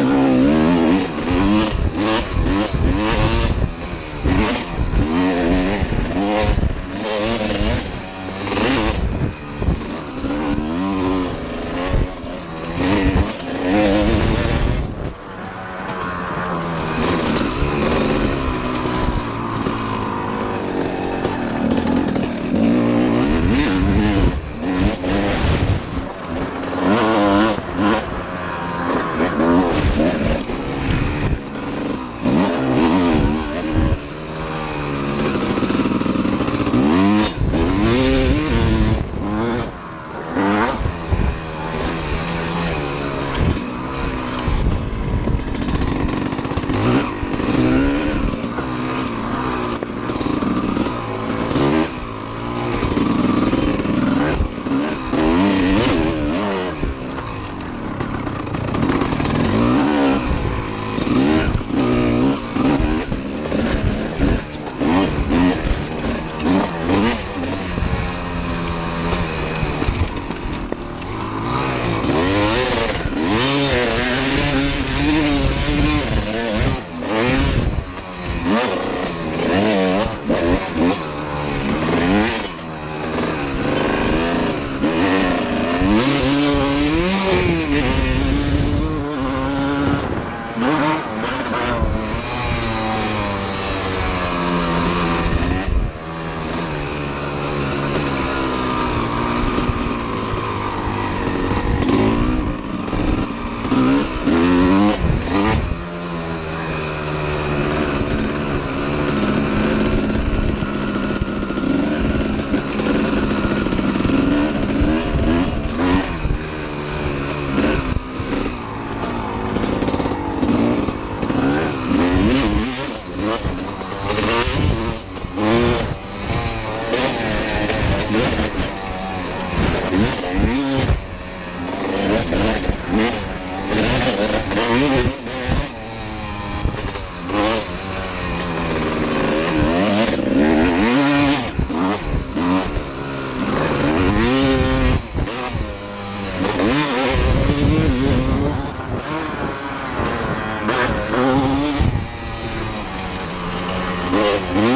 you Mm-hmm.